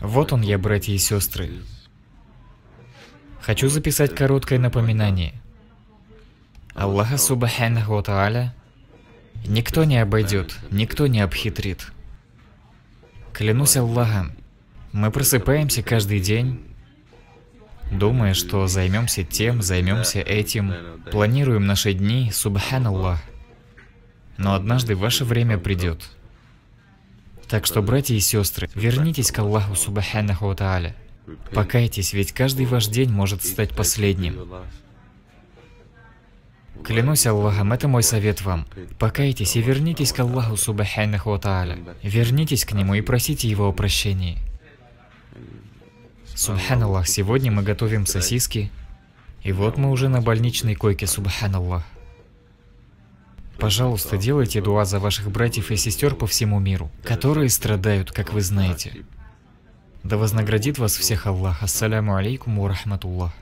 Вот он я, братья и сестры. Хочу записать короткое напоминание. Аллаха Субханаху Тааля никто не обойдет, никто не обхитрит. Клянусь Аллахом, мы просыпаемся каждый день, думая, что займемся тем, займемся этим, планируем наши дни, Субханаллах. Но однажды ваше время придет. Так что, братья и сестры, вернитесь к Аллаху Субханаху Тааля. Покайтесь, ведь каждый ваш день может стать последним. Клянусь Аллахом, это мой совет вам. Покайтесь и вернитесь к Аллаху Субханаху Тааля. Вернитесь к Нему и просите Его о прощении. Субханаллах, сегодня мы готовим сосиски, и вот мы уже на больничной койке, Субханаллах. Пожалуйста, делайте дуа за ваших братьев и сестер по всему миру, которые страдают, как вы знаете. Да вознаградит вас всех Аллах. Ассаляму алейкум ва рахматуллах.